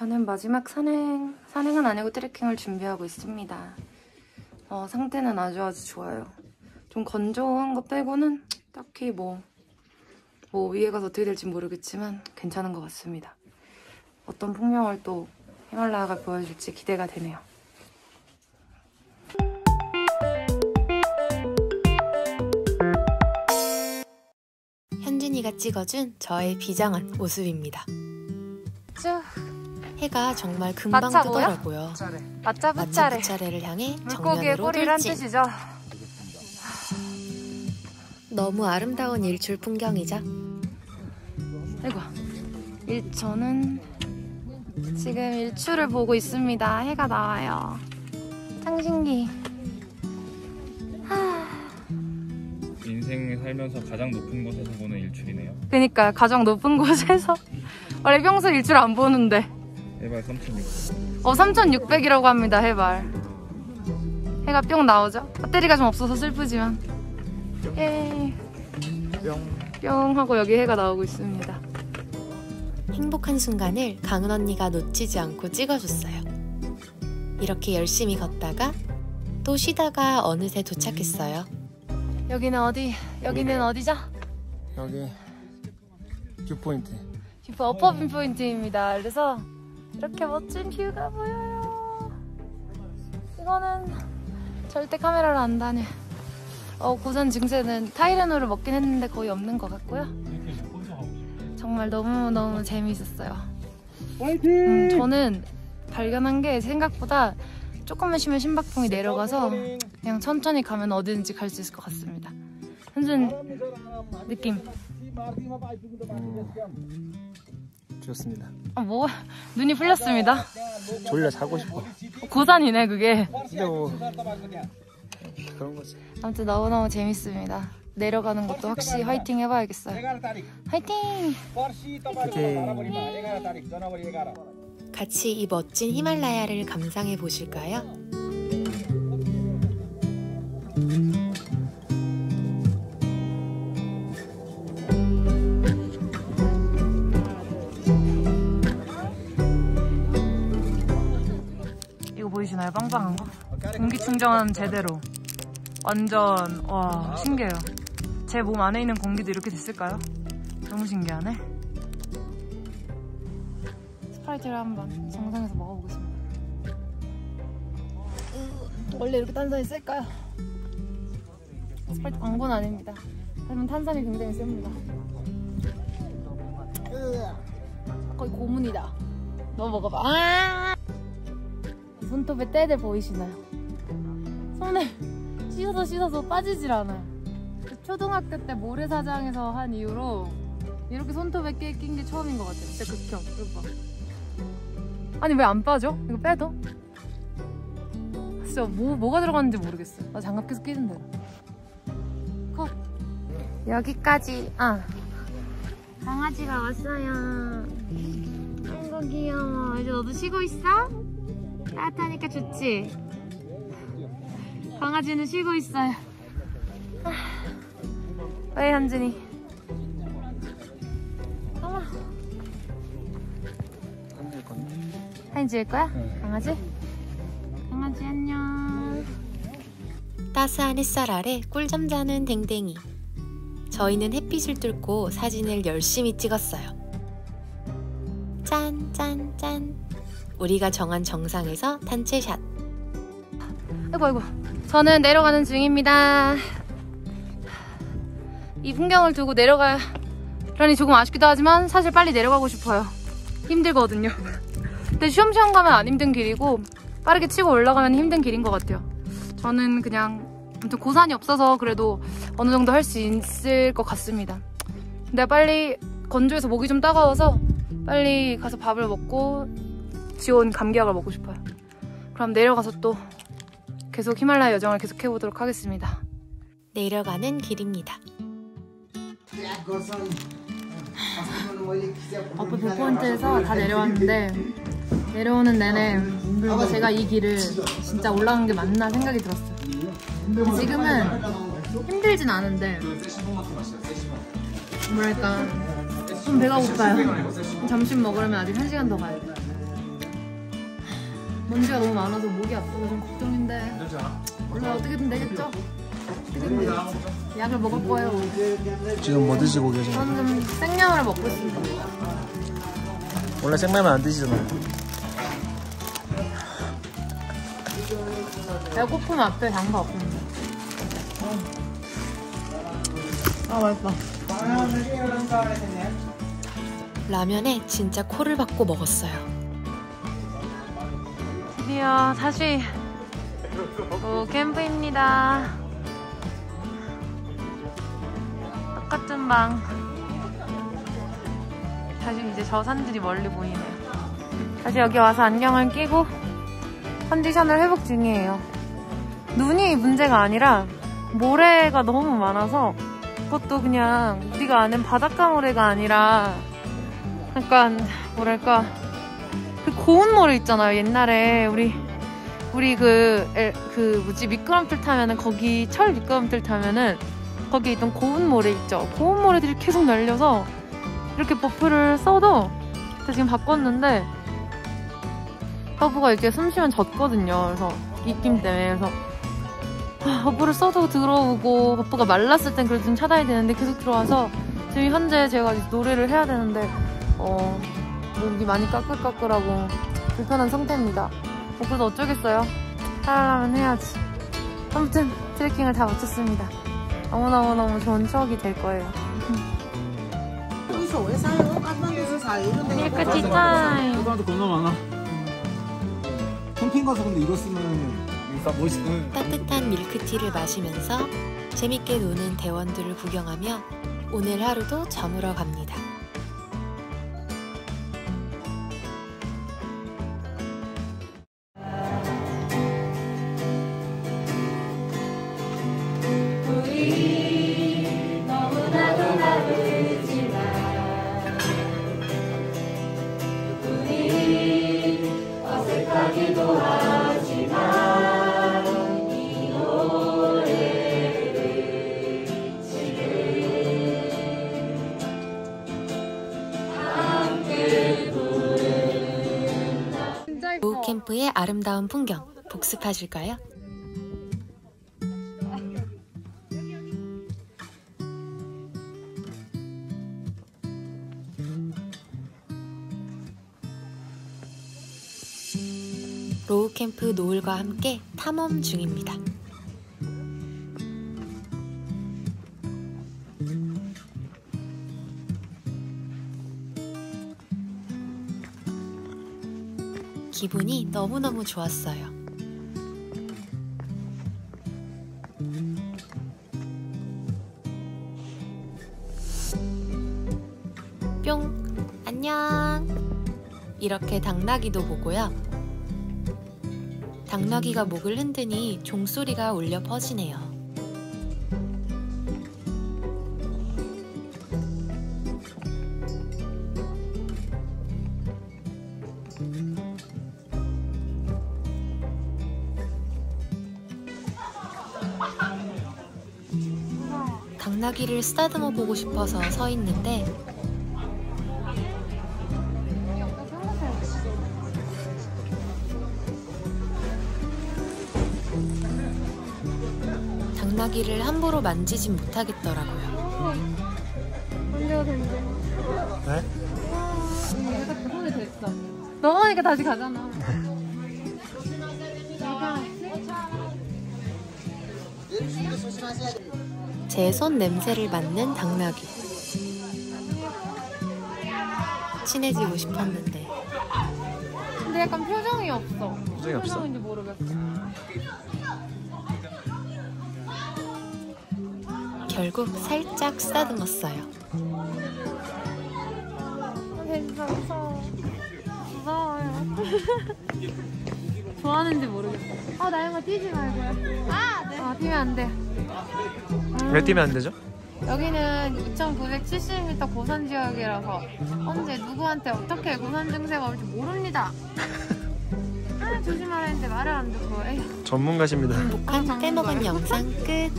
저는 마지막 산행, 산행은 아니고 트레킹을 준비하고 있습니다. 어, 상태는 아주 아주 좋아요. 좀 건조한 거 빼고는 딱히 뭐, 뭐 위에 가서 어떻게 될지 모르겠지만 괜찮은 것 같습니다. 어떤 풍경을 또 히말라야가 보여줄지 기대가 되네요. 현준이가 찍어준 저의 비장한 모습입니다. 쭉 해가 정말 금방 맞차 뭐야? 뜨더라고요. 맞자 맛집 부차래. 부차례 를 향해 물고기의 정면으로 꼬리란 돌진. 뜻이죠. 너무 아름다운 일출 풍경이죠. 아이고. 일, 저는 지금 일출을 보고 있습니다. 해가 나와요. 창신기. 인생 살면서 가장 높은 곳에서 보는 일출이네요. 그니까 가장 높은 곳에서 원래 평소 일출 안 보는데 해발 3,600. 어 3600이라고 합니다 해발 해가 뿅 나오죠 배터리가 좀 없어서 슬프지만 예. 뿅 하고 여기 해가 나오고 있습니다 행복한 순간을 강은 언니가 놓치지 않고 찍어줬어요. 이렇게 열심히 걷다가 또 쉬다가 어느새 도착했어요. 여기는 어디 여기는 어디죠? 여기 viewpoint view upper view point입니다 그래서 이렇게 멋진 view가 보여요 이거는 절대 카메라로 안 담겨 어, 고산 증세는 타이레놀을 먹긴 했는데 거의 없는 것 같고요 정말 너무너무 재미있었어요 음, 저는 발견한 게 생각보다 조금만 쉬면 심박봉이 내려가서 그냥 천천히 가면 어디든지 갈 수 있을 것 같습니다 현준 느낌 좋습니다. 아, 뭐 눈이 풀렸습니다. 졸려 자고 싶어. 고산이네 그게. 근데 뭐 그런 거지. 아무튼 너무너무 재밌습니다. 내려가는 것도 확실히 화이팅 해봐야겠어요. 화이팅! 같이 이 멋진 히말라야를 감상해 보실까요? 보이시나요? 빵빵한 거? 공기 충전 제대로. 완전 와 신기해요. 제 몸 안에 있는 공기도 이렇게 됐을까요? 너무 신기하네. 스프라이트를 한번 정상에서 먹어보겠습니다. 으, 원래 이렇게 탄산이 쓸까요? 스프라이트 광고는 아닙니다. 하지만 탄산이 굉장히 셉니다. 으, 거의 고문이다. 너 먹어봐. 아! 손톱에 때들 보이시나요? 손에 씻어서 씻어서 빠지질 않아요. 그 초등학교 때 모래사장에서 한 이후로 이렇게 손톱에 낀 게 처음인 것 같아요. 진짜 극혐. 이거 봐. 아니 왜 안 빠져? 이거 빼도? 진짜 뭐, 뭐가 들어갔는지 모르겠어요. 나 장갑 계속 끼는데. 컷. 여기까지. 아. 강아지가 왔어요. 아이고 귀여워. 이제 너도 쉬고 있어? 따뜻하니까 좋지? 강아지는 쉬고 있어요. 아, 왜 현진이? 어머. 한줄 건데 사진 찍을 거야? 강아지? 강아지 안녕. 따스한 햇살 아래 꿀잠 자는 댕댕이. 저희는 햇빛을 뚫고 사진을 열심히 찍었어요. 짠, 짠, 짠. 우리가 정한 정상에서 단체 샷. 아이고 아이고. 저는 내려가는 중입니다. 이 풍경을 두고 내려가려니 조금 아쉽기도 하지만 사실 빨리 내려가고 싶어요. 힘들거든요. 근데 쉬엄쉬엄 가면 안 힘든 길이고 빠르게 치고 올라가면 힘든 길인 것 같아요. 저는 그냥 아무튼 고산이 없어서 그래도 어느 정도 할 수 있을 것 같습니다. 근데 빨리 건조해서 목이 좀 따가워서 빨리 가서 밥을 먹고 지온 감기약을 먹고 싶어요. 그럼 내려가서 또 계속 히말라야 여정을 계속 해 보도록 하겠습니다. 내려가는 길입니다. 어플 보포인트에서 다 내려왔는데 내려오는 내내 제가 이 길을 진짜 올라간 게 맞나 생각이 들었어요. 지금은 힘들진 않은데 뭐랄까 좀 배가 고파요. 점심 먹으려면 아직 1시간 더 가야 돼요. 먼지가 너무 많아서 목이 아프고 좀 걱정인데 원래 어떻게든 되겠죠? 어떻게든 되겠죠? 약을 먹을 거예요. 지금 뭐 드시고 계세요? 저는 좀 생량을 먹고 있습니다. 원래 생라면 안 드시잖아요. 배고프면 앞에 단거 없습니다. 아 맛있다. 라면에 진짜 코를 박고 먹었어요. 드디어 다시 오 캠프입니다. 똑같은 방. 다시 이제 저 산들이 멀리 보이네요. 다시 여기 와서 안경을 끼고 컨디션을 회복 중이에요. 눈이 문제가 아니라 모래가 너무 많아서 그것도 그냥 우리가 아는 바닷가 모래가 아니라 약간 뭐랄까 그 고운 모래 있잖아요. 옛날에 우리 우리 그, 에, 그 뭐지 미끄럼틀 타면은 거기 철 미끄럼틀 타면은 거기 있던 고운 모래 있죠. 고운 모래들이 계속 날려서 이렇게 버프를 써도 제가 지금 바꿨는데 버프가 이렇게 숨 쉬면 젖거든요. 그래서 입김 때문에 그래서 아, 버프를 써도 들어오고 버프가 말랐을 땐 그래도 좀 차단이 되는데 계속 들어와서 지금 현재 제가 노래를 해야 되는데 어 목이 많이 까끌까끌하고 불편한 상태입니다. 뭐 그래도 어쩌겠어요. 하라면 해야지. 아무튼 트레킹을 다 마쳤습니다. 너무너무너무 좋은 추억이 될 거예요. 밀크티 타임. 사람도 겁나 많아. 캠핑 가서 근데 이거 쓰면 일단 멋있는. 따뜻한 밀크티를 마시면서 재밌게 노는 대원들을 구경하며 오늘 하루도 저물어 갑니다. 캠프의 아름다운 풍경 복습하실까요? 로우 캠프 노을과 함께 탐험 중입니다. 기분이 너무너무 좋았어요. 뿅! 안녕! 이렇게 당나귀도 보고요. 당나귀가 목을 흔드니 종소리가 울려 퍼지네요. 당나귀를 쓰다듬어 보고 싶어서 서 있는데 당나귀를 함부로 만지진 못하겠더라고요. 올려도 된대. 네? 이거 손에 됐어. 넘어가니까 다시 가잖아. 제 손 냄새를 맡는 당나귀. 친해지고 싶었는데 근데 약간 표정이 없어. 표정이 없어? 표정인지 모르겠어. 결국 살짝 쓰다듬었어요. 진짜 무서워. 무서워요. 좋아하는지 모르겠어. 아, 나영아 뛰지 말고요. 아, 네. 아, 뛰면 안 돼. 왜 뛰면 안 되죠? 여기는 2,970m 고산 지역이라서 언제 누구한테 어떻게 고산 증세가 올지 모릅니다. 아, 조심하라 했는데 말을 안 듣고. 에휴. 전문가십니다. 행복한 빼먹은 영상 끝.